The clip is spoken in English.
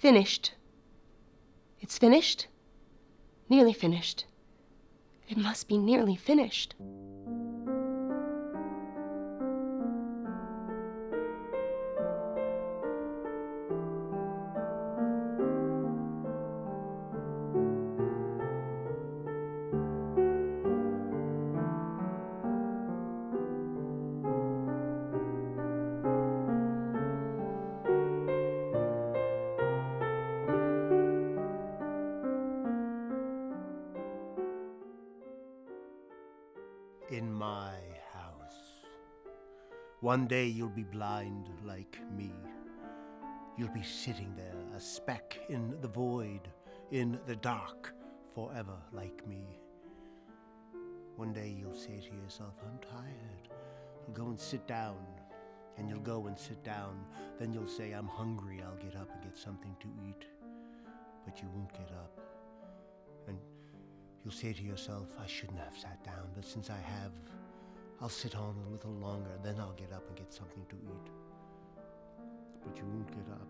Finished. It's finished? Nearly finished. It must be nearly finished. In my house. One day you'll be blind like me. You'll be sitting there, a speck in the void, in the dark, forever like me. One day you'll say to yourself, I'm tired. I'll go and sit down. And you'll go and sit down. Then you'll say, I'm hungry. I'll get up and get something to eat. But you won't get up. You'll say to yourself, I shouldn't have sat down, but since I have, I'll sit on a little longer, then I'll get up and get something to eat. But you won't get up.